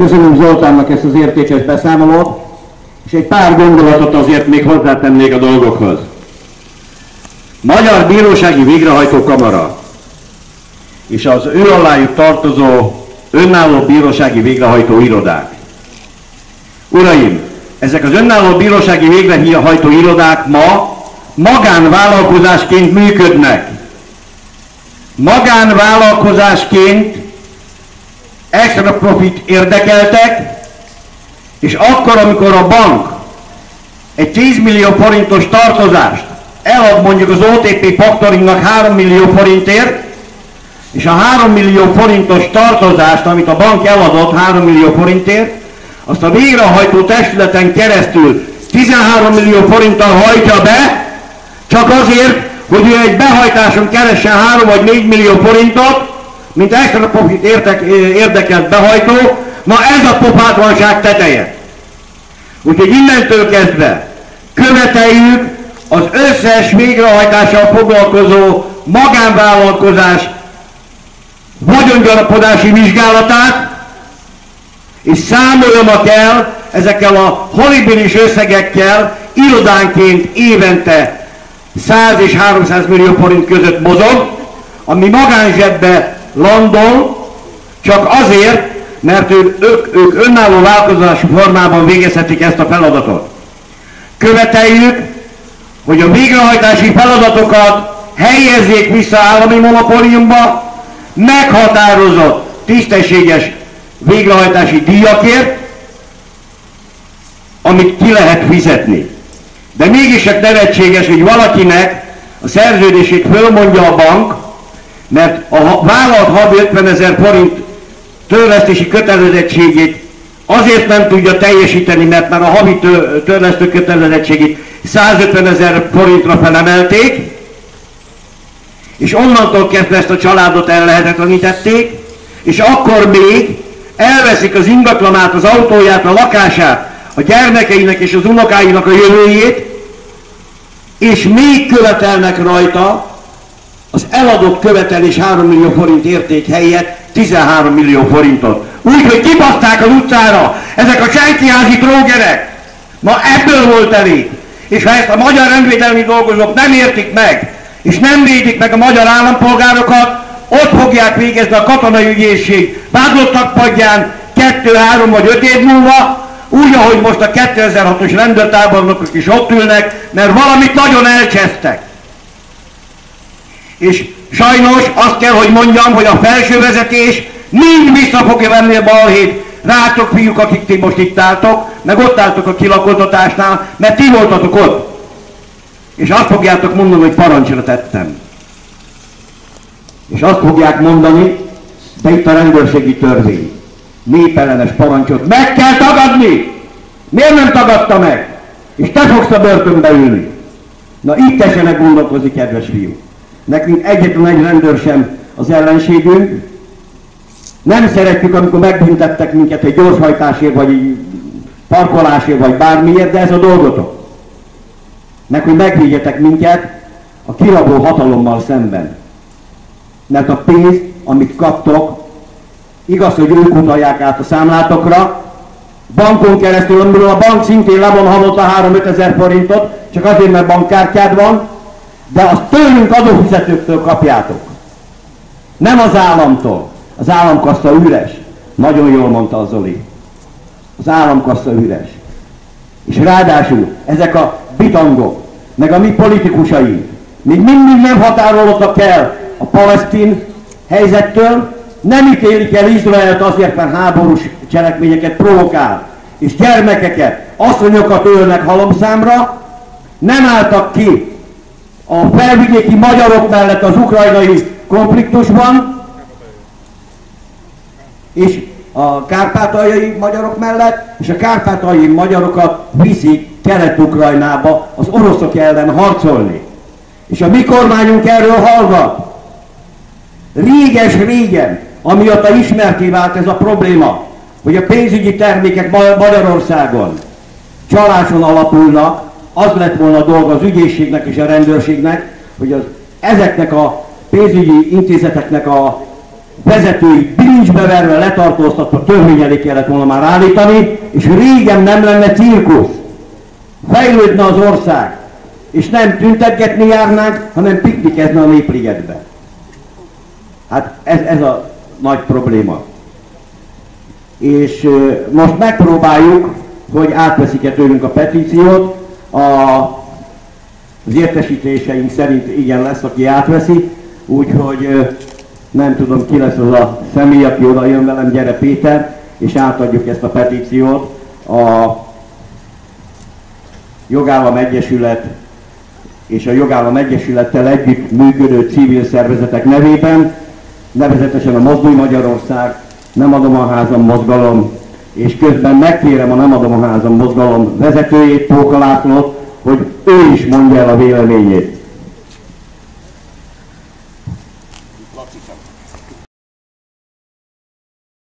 Köszönöm Zoltánnak ezt az értékes beszámolót, és egy pár gondolatot azért még hozzátennék a dolgokhoz. Magyar Bírósági Végrehajtó Kamara és az ő alájuk tartozó önálló bírósági végrehajtó irodák. Uraim, ezek az önálló bírósági végrehajtó irodák ma magánvállalkozásként működnek. Magánvállalkozásként extra profit érdekeltek, és akkor, amikor a bank egy 10 millió forintos tartozást elad mondjuk az OTP Factoringnak 3 millió forintért, és a 3 millió forintos tartozást, amit a bank eladott 3 millió forintért, azt a végrehajtó testületen keresztül 13 millió forinttal hajtja be, csak azért, hogy ő egy behajtáson keressen 3 vagy 4 millió forintot, mint extra profit értek, érdekelt behajtó, ma ez a pofátlanság teteje. Úgyhogy innentől kezdve követeljük az összes végrehajtással foglalkozó magánvállalkozás vagyongyarapodási vizsgálatát, és számoljanak el ezekkel a holibilis összegekkel irodánként évente 100 és 300 millió forint között mozog, ami magánzsebbe landol, csak azért, mert ők, ők, ők önálló vállalkozási formában végezhetik ezt a feladatot. Követeljük, hogy a végrehajtási feladatokat helyezzék vissza állami monopóliumba, meghatározott, tisztességes végrehajtási díjakért, amit ki lehet fizetni. De mégis csak nevetséges, hogy valakinek a szerződését fölmondja a bank, mert a vállalt havi 50 ezer forint törlesztési kötelezettségét azért nem tudja teljesíteni, mert már a havi törlesztő kötelezettségét 150 ezer forintra felemelték, és onnantól kezdve ezt a családot el lehetetlenítették, és akkor még elveszik az ingatlanát, az autóját, a lakását, a gyermekeinek és az unokáinak a jövőjét, és még követelnek rajta az eladott követelés 3 millió forint érték helyett 13 millió forintot. Úgy, hogy kibaszták az utcára ezek a senkiházi trógerek. Ma ebből volt elég. És ha ezt a magyar rendvédelmi dolgozók nem értik meg, és nem védik meg a magyar állampolgárokat, ott fogják végezni a katonai ügyészség vádlottak padján 2, 3 vagy 5 év múlva, úgy, ahogy most a 2006-os rendőrtábornokok is ott ülnek, mert valamit nagyon elcsesztek. És sajnos azt kell, hogy mondjam, hogy a felső vezetés mind vissza fogja venni a balhét. Rátok fiúk, akik ti most itt álltok, meg ott álltok a kilakoltatásnál, mert ti voltatok ott. És azt fogjátok mondani, hogy parancsra tettem. És azt fogják mondani, de itt a rendőrségi törvény. Népellenes parancsot meg kell tagadni! Miért nem tagadta meg? És te fogsz a börtönbe ülni. Na itt tessenek gondolkozni, kedves fiúk. Nekünk egyetlen egy rendőr sem az ellenségünk. Nem szeretjük, amikor megbüntettek minket egy gyorshajtásért, vagy parkolásért, vagy bármiért, de ez a dolgotok meg hogy megvédjetek minket a kirabó hatalommal szemben. Mert a pénz, amit kaptok, igaz, hogy ők utalják át a számlátokra, bankon keresztül, amiből a bank szintén levon havonta 3-5 ezer forintot, csak azért, mert bankkártyád van, de azt tőlünk adófizetőktől kapjátok. Nem az államtól. Az államkassa üres. Nagyon jól mondta a Zoli. Az államkassa üres. És ráadásul ezek a bitangok, meg a mi politikusaink még mindig nem határolódtak el a palesztin helyzettől, nem ítélik el Izraelt azért, mert háborús cselekményeket provokál, és gyermekeket, asszonyokat ölnek halomszámra, nem álltak ki a felvidéki magyarok mellett az ukrajnai konfliktusban, és a kárpátaljai magyarok mellett, és a kárpátaljai magyarokat viszik Kelet-Ukrajnába az oroszok ellen harcolni. És a mi kormányunk erről hallgat. Réges-régen, amióta ismerté vált ez a probléma, hogy a pénzügyi termékek Magyarországon csaláson alapulnak, az lett volna a dolga az ügyészségnek és a rendőrségnek, hogy az, ezeknek a pénzügyi intézeteknek a vezetői bilincsbe verve, letartóztatva törvény elé kellett volna már állítani, és régen nem lenne cirkusz. Fejlődne az ország, és nem tüntetgetni járnánk, hanem piknikezne a Népligetbe. Hát ez, ez a nagy probléma. És most megpróbáljuk, hogy átveszik-e tőlünk a petíciót. A, az értesítéseink szerint igen lesz, aki átveszi, úgyhogy nem tudom ki lesz az a személy, aki oda jön velem, gyere Péter, és átadjuk ezt a petíciót. A Jogállam Egyesület és a Jogállam Egyesülettel együtt működő civil szervezetek nevében, nevezetesen a Mozdulj Magyarország, Nem adom a házam mozgalom, és közben megkérem a Nem adom a házam mozgalom vezetőjét, Póka hogy ő is mondja el a véleményét.